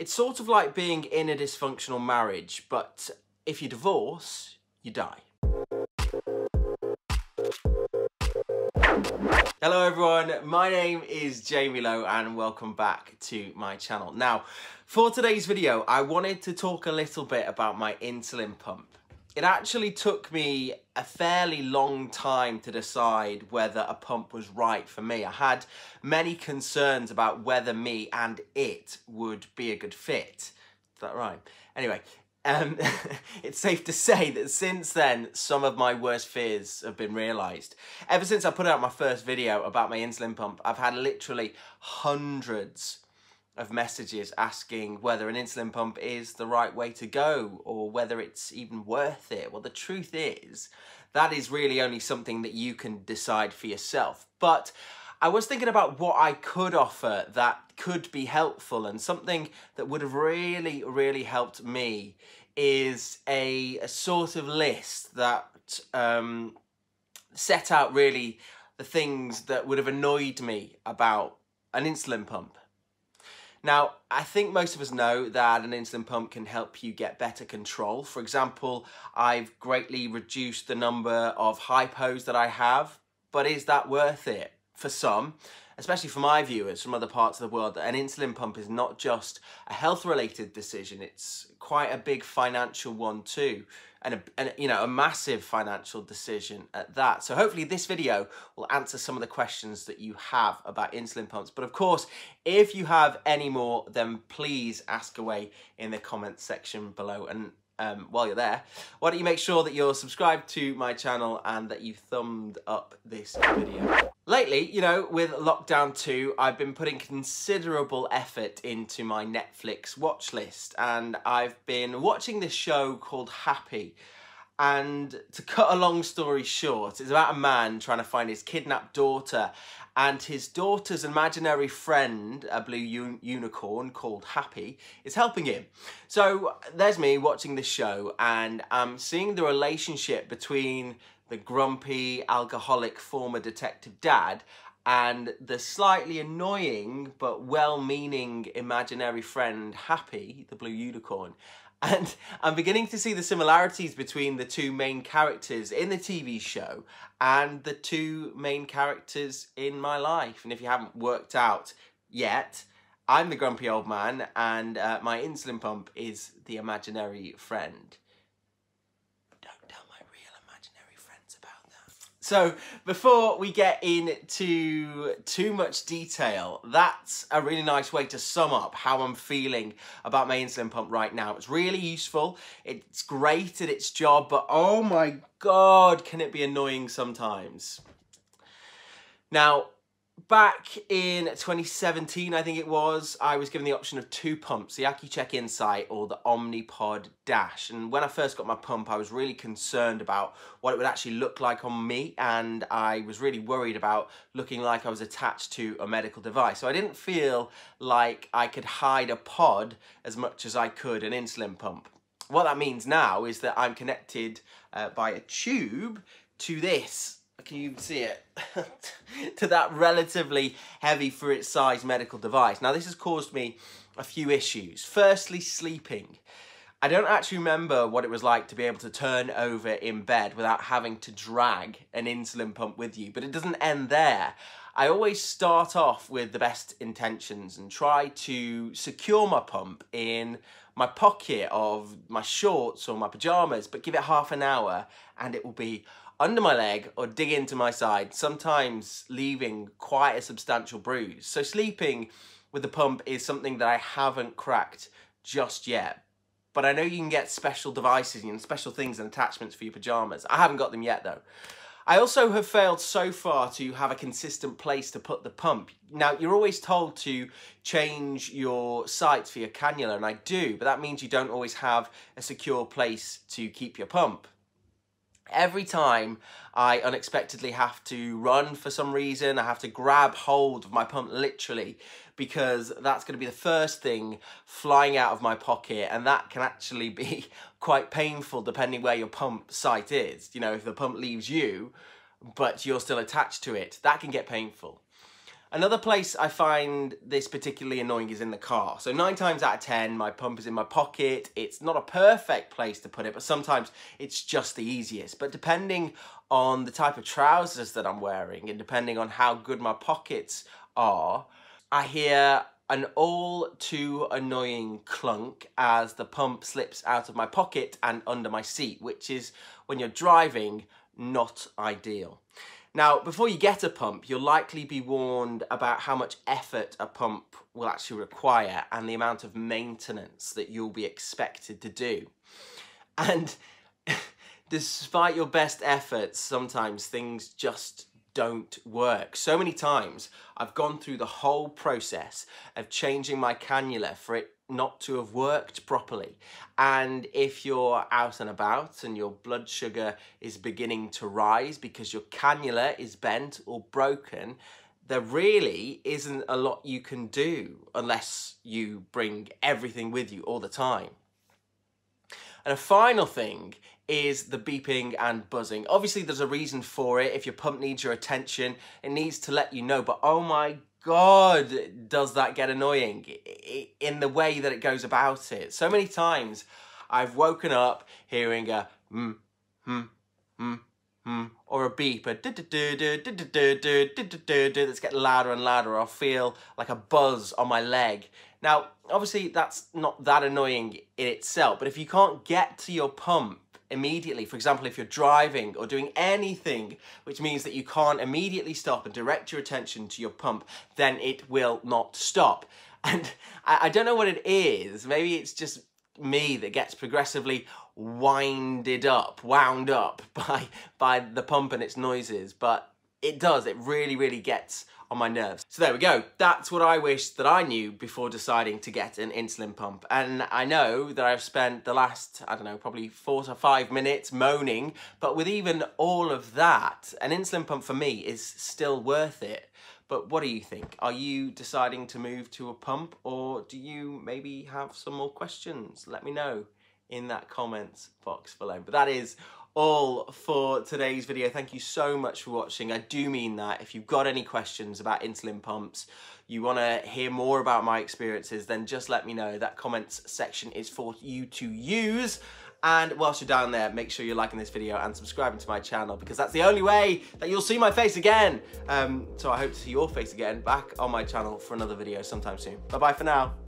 It's sort of like being in a dysfunctional marriage, but if you divorce, you die. Hello everyone, my name is Jamie Lowe and welcome back to my channel. Now, for today's video, I wanted to talk a little bit about my insulin pump. It actually took me a fairly long time to decide whether a pump was right for me. I had many concerns about whether me and it would be a good fit. Is that right? Anyway, um, it's safe to say that since then, some of my worst fears have been realised. Ever since I put out my first video about my insulin pump, I've had literally hundreds of messages asking whether an insulin pump is the right way to go or whether it's even worth it. Well, the truth is, that is really only something that you can decide for yourself. But I was thinking about what I could offer that could be helpful and something that would have really, really helped me is a, a sort of list that um, set out really the things that would have annoyed me about an insulin pump now, I think most of us know that an insulin pump can help you get better control. For example, I've greatly reduced the number of hypos that I have, but is that worth it? For some, especially for my viewers from other parts of the world, an insulin pump is not just a health-related decision, it's quite a big financial one too and, a, and you know a massive financial decision at that. So hopefully this video will answer some of the questions that you have about insulin pumps. But of course, if you have any more, then please ask away in the comments section below. And um, while you're there, why don't you make sure that you're subscribed to my channel and that you thumbed up this video. Lately, you know, with Lockdown 2, I've been putting considerable effort into my Netflix watch list and I've been watching this show called Happy. And to cut a long story short, it's about a man trying to find his kidnapped daughter and his daughter's imaginary friend, a blue un unicorn called Happy, is helping him. So there's me watching this show and I'm seeing the relationship between the grumpy, alcoholic former detective dad and the slightly annoying but well-meaning imaginary friend Happy, the blue unicorn. And I'm beginning to see the similarities between the two main characters in the TV show and the two main characters in my life. And if you haven't worked out yet, I'm the grumpy old man and uh, my insulin pump is the imaginary friend. So before we get into too much detail, that's a really nice way to sum up how I'm feeling about my insulin pump right now. It's really useful, it's great at its job, but oh my God, can it be annoying sometimes. Now, back in 2017, I think it was, I was given the option of two pumps, the Accu-Chek Insight or the Omnipod Dash. And when I first got my pump, I was really concerned about what it would actually look like on me. And I was really worried about looking like I was attached to a medical device. So I didn't feel like I could hide a pod as much as I could an insulin pump. What that means now is that I'm connected uh, by a tube to this can you see it, to that relatively heavy for its size medical device. Now this has caused me a few issues. Firstly, sleeping. I don't actually remember what it was like to be able to turn over in bed without having to drag an insulin pump with you, but it doesn't end there. I always start off with the best intentions and try to secure my pump in my pocket of my shorts or my pajamas, but give it half an hour and it will be under my leg or dig into my side, sometimes leaving quite a substantial bruise. So sleeping with the pump is something that I haven't cracked just yet. But I know you can get special devices and special things and attachments for your pyjamas. I haven't got them yet though. I also have failed so far to have a consistent place to put the pump. Now, you're always told to change your sites for your cannula, and I do, but that means you don't always have a secure place to keep your pump. Every time I unexpectedly have to run for some reason, I have to grab hold of my pump literally because that's going to be the first thing flying out of my pocket and that can actually be quite painful depending where your pump site is. You know, if the pump leaves you but you're still attached to it, that can get painful. Another place I find this particularly annoying is in the car. So nine times out of 10, my pump is in my pocket. It's not a perfect place to put it, but sometimes it's just the easiest. But depending on the type of trousers that I'm wearing and depending on how good my pockets are, I hear an all too annoying clunk as the pump slips out of my pocket and under my seat, which is when you're driving, not ideal. Now, before you get a pump, you'll likely be warned about how much effort a pump will actually require and the amount of maintenance that you'll be expected to do. And despite your best efforts, sometimes things just don't work. So many times I've gone through the whole process of changing my cannula for it not to have worked properly. And if you're out and about and your blood sugar is beginning to rise because your cannula is bent or broken, there really isn't a lot you can do unless you bring everything with you all the time. And a final thing is the beeping and buzzing. Obviously there's a reason for it. If your pump needs your attention, it needs to let you know, but oh my God, does that get annoying in the way that it goes about it. So many times I've woken up hearing a hmm, hmm, hmm, hmm, or a beep, a that's getting louder and louder. I'll feel like a buzz on my leg. Now, obviously that's not that annoying in itself, but if you can't get to your pump immediately. For example, if you're driving or doing anything which means that you can't immediately stop and direct your attention to your pump, then it will not stop. And I, I don't know what it is. Maybe it's just me that gets progressively winded up, wound up by, by the pump and its noises. But it does, it really, really gets on my nerves. So there we go. That's what I wish that I knew before deciding to get an insulin pump. And I know that I've spent the last, I don't know, probably four to five minutes moaning, but with even all of that, an insulin pump for me is still worth it. But what do you think? Are you deciding to move to a pump or do you maybe have some more questions? Let me know in that comments box below. But that is all for today's video. Thank you so much for watching. I do mean that. If you've got any questions about insulin pumps, you want to hear more about my experiences, then just let me know. That comments section is for you to use. And whilst you're down there, make sure you're liking this video and subscribing to my channel because that's the only way that you'll see my face again. Um, so I hope to see your face again back on my channel for another video sometime soon. Bye-bye for now.